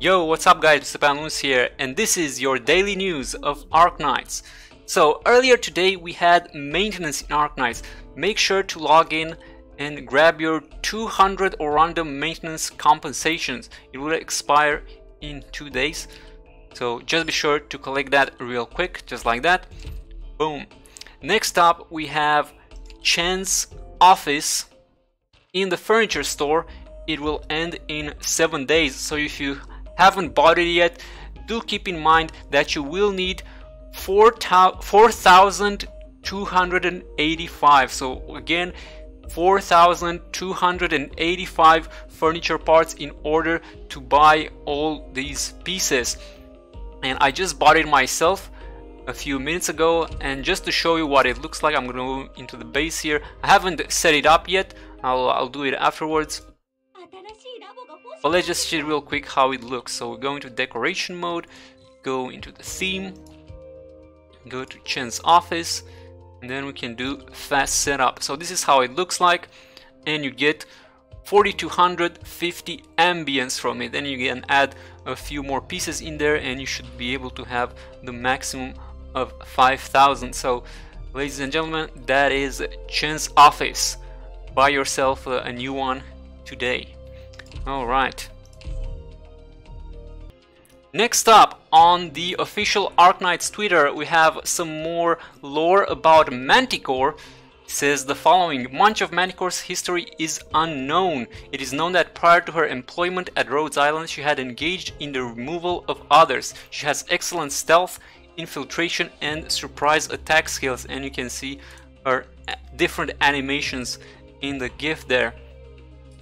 Yo, what's up guys, Stepan here, and this is your daily news of Arknights. So, earlier today we had maintenance in Arknights. Make sure to log in and grab your 200 Orundum maintenance compensations. It will expire in two days. So just be sure to collect that real quick, just like that. Boom. Next up, we have Chen's office in the furniture store. It will end in seven days. So if you haven't bought it yet, do keep in mind that you will need 4,285. so again, 4,285 furniture parts in order to buy all these pieces. And I just bought it myself a few minutes ago and just to show you what it looks like I'm gonna go into the base here I haven't set it up yet I'll, I'll do it afterwards but let's just see real quick how it looks. So we're going to decoration mode, go into the theme, go to Chen's office, and then we can do fast setup. So this is how it looks like, and you get 4250 ambience from it. Then you can add a few more pieces in there, and you should be able to have the maximum of 5000. So, ladies and gentlemen, that is Chen's office. Buy yourself a, a new one today. Alright. Next up, on the official Arknights Twitter, we have some more lore about Manticore. Says the following, much of Manticore's history is unknown. It is known that prior to her employment at Rhodes Island, she had engaged in the removal of others. She has excellent stealth, infiltration, and surprise attack skills, and you can see her uh, different animations in the GIF there.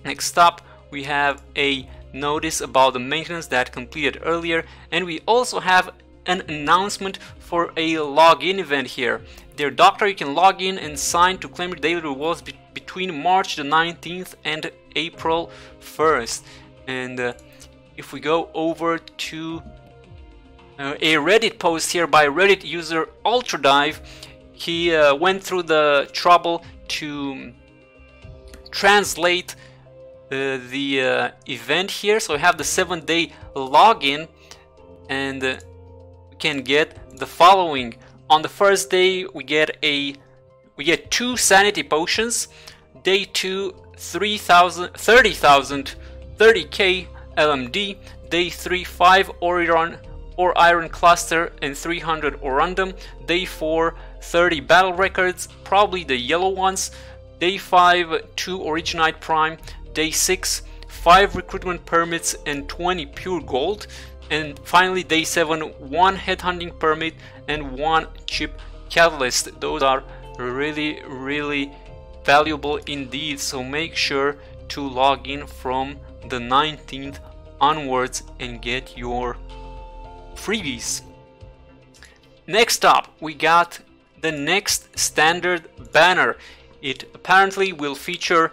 Next up, we have a notice about the maintenance that completed earlier and we also have an announcement for a login event here. Dear Doctor, you can log in and sign to claim your daily rewards be between March the 19th and April 1st. And uh, if we go over to uh, a Reddit post here by Reddit user UltraDive, he uh, went through the trouble to translate the uh, event here. So we have the seven day login and uh, we can get the following. On the first day we get a we get two sanity potions. Day two 3000 30,000 30k LMD. Day 3 5 Orion or Iron Cluster and 300 Orundum. Day 4 30 battle records, probably the yellow ones. Day 5 2 Originite Prime. Day 6, 5 recruitment permits and 20 pure gold. And finally, day 7, 1 headhunting permit and 1 chip catalyst. Those are really, really valuable indeed. So make sure to log in from the 19th onwards and get your freebies. Next up, we got the next standard banner. It apparently will feature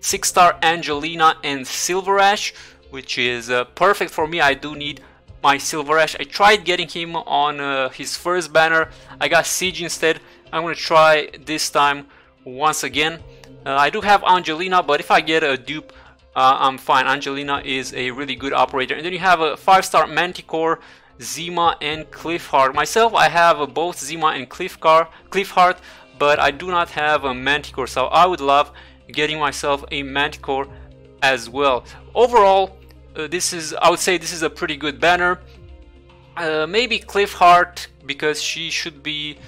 6 star Angelina and Silver Ash, which is uh, perfect for me. I do need my Silver Ash. I tried getting him on uh, his first banner. I got Siege instead. I'm to try this time once again. Uh, I do have Angelina, but if I get a dupe, uh, I'm fine. Angelina is a really good operator. And then you have a 5 star Manticore, Zima, and Cliffheart. Myself, I have both Zima and Cliffheart, Cliffheart, but I do not have a Manticore, so I would love getting myself a Manticore as well. Overall, uh, this is I would say this is a pretty good banner. Uh, maybe Cliffheart because she should be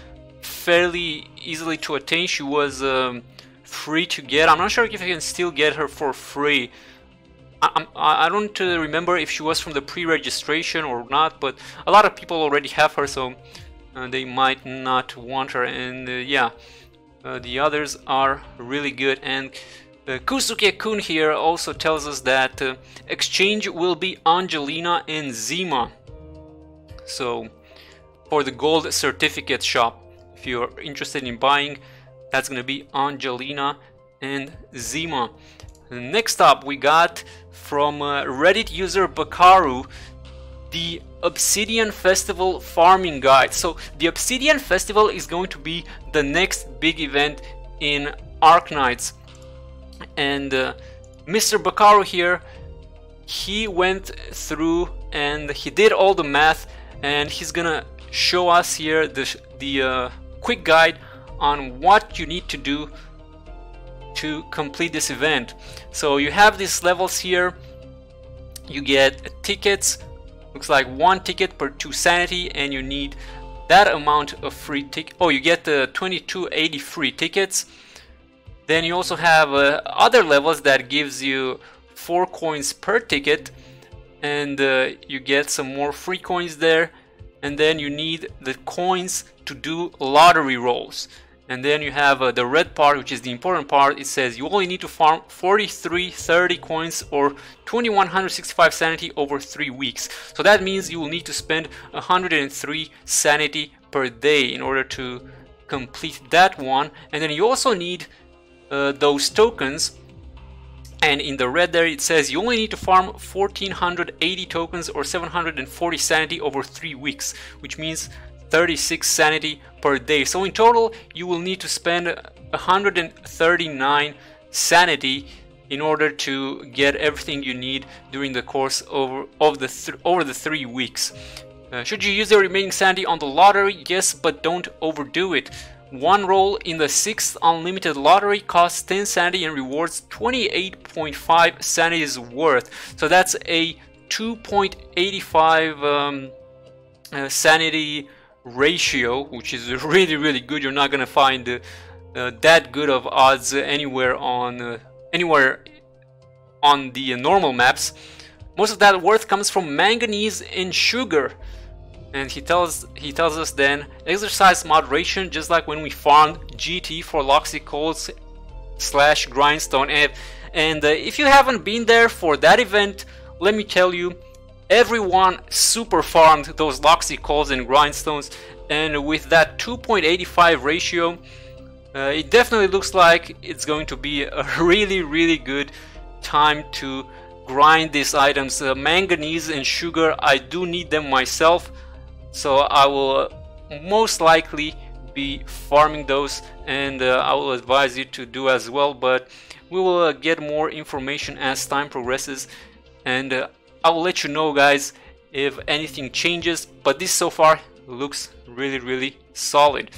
fairly easily to attain. She was um, free to get. I'm not sure if you can still get her for free. I, I, I don't uh, remember if she was from the pre-registration or not, but a lot of people already have her, so uh, they might not want her. And uh, yeah, uh, the others are really good and uh, Kusuke-kun here also tells us that uh, exchange will be Angelina and Zima. So for the gold certificate shop, if you're interested in buying, that's gonna be Angelina and Zima. Next up, we got from uh, Reddit user Bakaru the Obsidian Festival Farming Guide. So the Obsidian Festival is going to be the next big event in Arknights. And uh, Mr. Bakaru here, he went through and he did all the math and he's gonna show us here the, the uh, quick guide on what you need to do to complete this event. So you have these levels here, you get tickets, looks like one ticket per two sanity and you need that amount of free tick. Oh, you get the 2280 free tickets. Then you also have uh, other levels that gives you 4 coins per ticket and uh, you get some more free coins there and then you need the coins to do lottery rolls and then you have uh, the red part which is the important part. It says you only need to farm 4330 coins or 2165 sanity over three weeks. So that means you will need to spend 103 sanity per day in order to complete that one. And then you also need uh, those tokens. And in the red there it says you only need to farm 1480 tokens or 740 sanity over three weeks which means 36 sanity per day. So in total you will need to spend 139 sanity in order to get everything you need during the course over of the th over the three weeks. Uh, should you use the remaining sanity on the lottery? Yes but don't overdo it. One roll in the 6th unlimited lottery costs 10 sanity and rewards 28.5 sanity's worth. So that's a 2.85 um, uh, sanity ratio, which is really, really good. You're not gonna find uh, uh, that good of odds anywhere on uh, anywhere on the normal maps. Most of that worth comes from manganese and sugar and he tells he tells us then exercise moderation just like when we farmed GT for Loxic Kohls slash Grindstone and, and uh, if you haven't been there for that event let me tell you everyone super farmed those Loxic Kohls and Grindstones and with that 2.85 ratio uh, it definitely looks like it's going to be a really really good time to grind these items. Uh, manganese and sugar I do need them myself so I will most likely be farming those and uh, I will advise you to do as well but we will uh, get more information as time progresses and uh, I will let you know guys if anything changes but this so far looks really really solid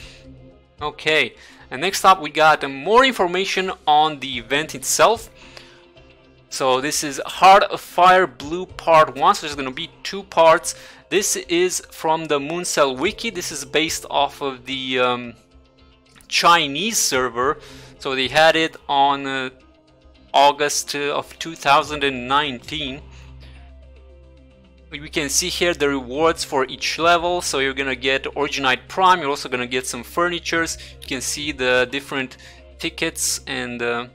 okay and next up we got more information on the event itself so this is Heart of Fire Blue Part 1, so there's going to be two parts. This is from the Mooncell Wiki, this is based off of the um, Chinese server. So they had it on uh, August of 2019. We can see here the rewards for each level. So you're gonna get Originite Prime, you're also gonna get some furnitures. You can see the different tickets and uh,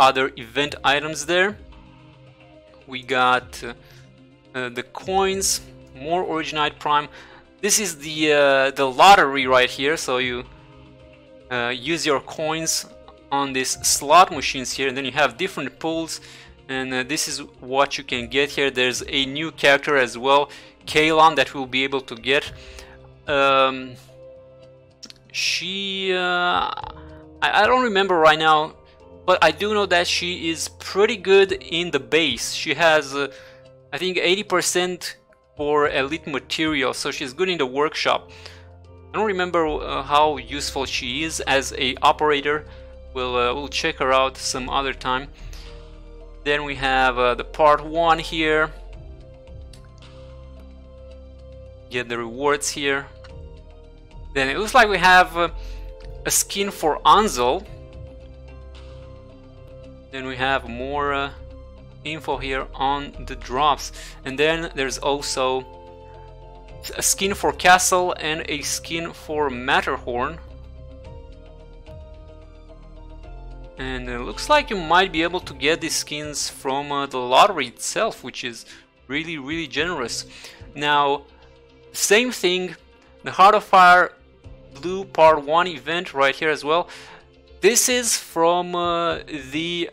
other event items there. We got uh, uh, the coins, more Originite Prime. This is the uh, the lottery right here, so you uh, use your coins on these slot machines here, and then you have different pools, and uh, this is what you can get here. There's a new character as well, Ceylon, that we'll be able to get. Um, she, uh, I, I don't remember right now but I do know that she is pretty good in the base. She has, uh, I think, 80% for elite material, so she's good in the workshop. I don't remember uh, how useful she is as a operator. We'll, uh, we'll check her out some other time. Then we have uh, the part 1 here. Get the rewards here. Then it looks like we have uh, a skin for Ansel then we have more uh, info here on the drops and then there's also a skin for castle and a skin for matterhorn and it looks like you might be able to get these skins from uh, the lottery itself which is really really generous now same thing the heart of fire blue part 1 event right here as well this is from uh, the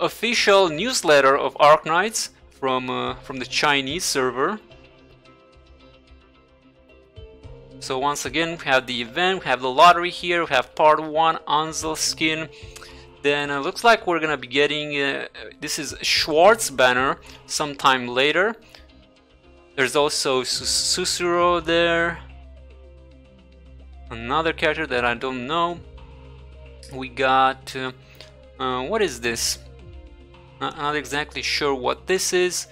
official newsletter of Arknights from uh, from the Chinese server. So once again, we have the event, we have the lottery here, we have part 1 Ansel skin. Then uh, looks like we're gonna be getting uh, this is Schwarz banner sometime later there's also Sussurro there another character that I don't know we got uh, uh what is this not, not exactly sure what this is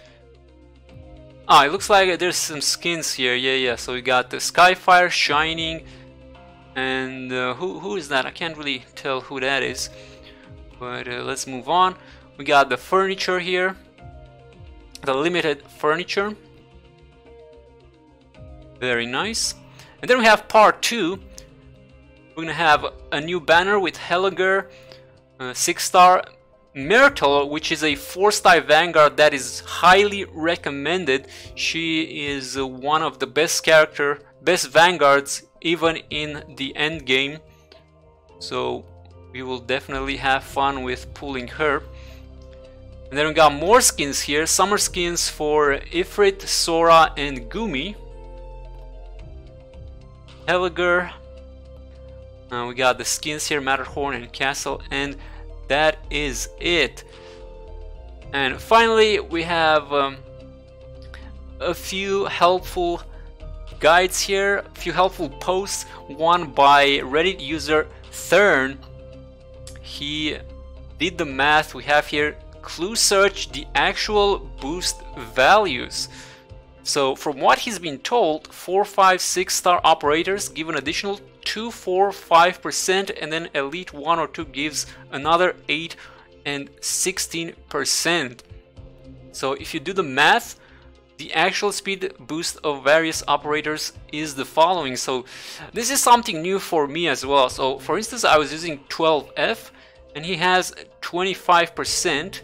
Ah, it looks like there's some skins here. Yeah, yeah. So we got the Skyfire, Shining, and uh, who who is that? I can't really tell who that is. But uh, let's move on. We got the furniture here, the limited furniture. Very nice. And then we have part two. We're gonna have a new banner with Hellagur, uh, six star Myrtle, which is a 4-star Vanguard that is highly recommended. She is uh, one of the best character, best Vanguards even in the end game. So we will definitely have fun with pulling her. And then we got more skins here, summer skins for Ifrit, Sora and Gumi. Hellagur. Uh, we got the skins here, Matterhorn and Castle and that is it. And finally, we have um, a few helpful guides here, a few helpful posts. One by Reddit user Thern. He did the math we have here. Clue search the actual boost values. So from what he's been told, 4, 5, 6 star operators give an additional 2, 4, 5% and then Elite 1 or 2 gives another 8 and 16%. So if you do the math, the actual speed boost of various operators is the following. So this is something new for me as well. So for instance, I was using 12F and he has 25%.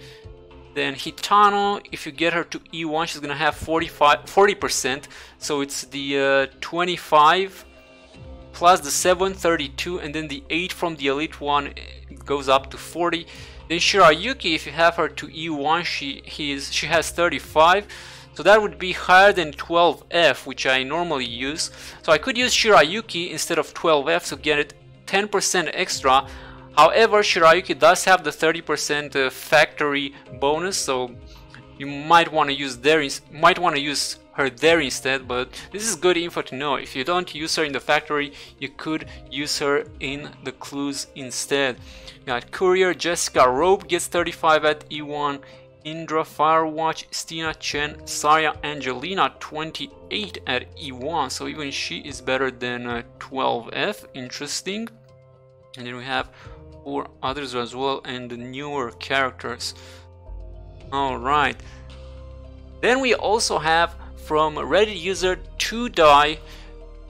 Then Hitano, if you get her to E1, she's gonna have 45, 40%. So it's the uh, 25 plus the 732 and then the 8 from the Elite one goes up to 40. Then Shirayuki, if you have her to E1, she, he is, she has 35. So that would be higher than 12F, which I normally use. So I could use Shirayuki instead of 12F to get it 10% extra However, Shirayuki does have the 30% uh, factory bonus, so you might want to use there might want to use her there instead, but this is good info to know. If you don't use her in the factory, you could use her in the clues instead. Got Courier, Jessica Rope gets 35 at E1, Indra Firewatch, Stina Chen, Saya Angelina 28 at E1, so even she is better than uh, 12F, interesting. And then we have or others as well and the newer characters. Alright. Then we also have from Reddit user 2die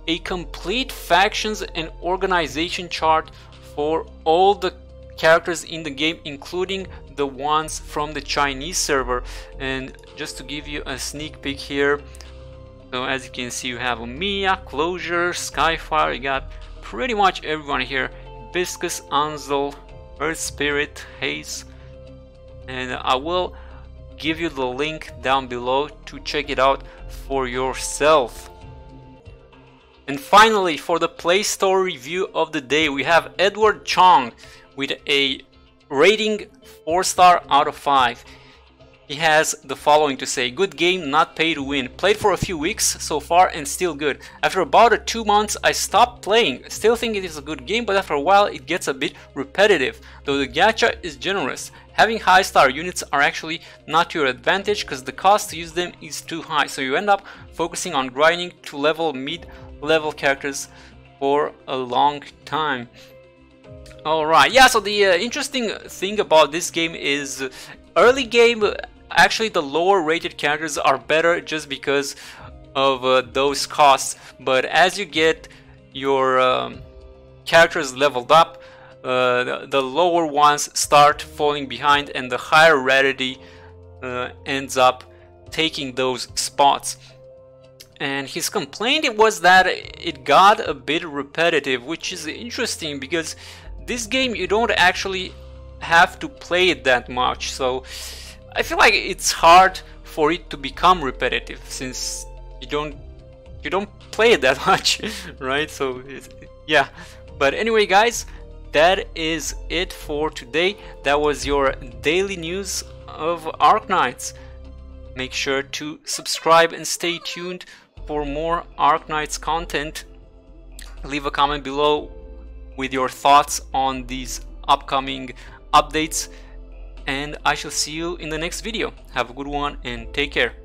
a complete factions and organization chart for all the characters in the game including the ones from the Chinese server and just to give you a sneak peek here so as you can see you have Mia, Closure, Skyfire, you got pretty much everyone here Hibiscus, Ansel, Earth Spirit, Haze, and I will give you the link down below to check it out for yourself. And finally, for the Play Store review of the day, we have Edward Chong with a rating 4 star out of 5. He has the following to say, good game, not pay to win. Played for a few weeks so far and still good. After about two months, I stopped playing. Still think it is a good game, but after a while it gets a bit repetitive, though the gacha is generous. Having high star units are actually not to your advantage because the cost to use them is too high, so you end up focusing on grinding to level mid-level characters for a long time. Alright, yeah, so the uh, interesting thing about this game is early game actually the lower rated characters are better just because of uh, those costs but as you get your um, characters leveled up uh, the, lower ones start falling behind and the higher rarity uh, ends up taking those spots. And his complaint was that it got a bit repetitive which is interesting because this game you don't actually have to play it that much. So I feel like it's hard for it to become repetitive since you don't you don't play it that much right so yeah but anyway guys that is it for today. That was your daily news of Arknights. Make sure to subscribe and stay tuned for more Arknights content. Leave a comment below with your thoughts on these upcoming updates and I shall see you in the next video. Have a good one and take care.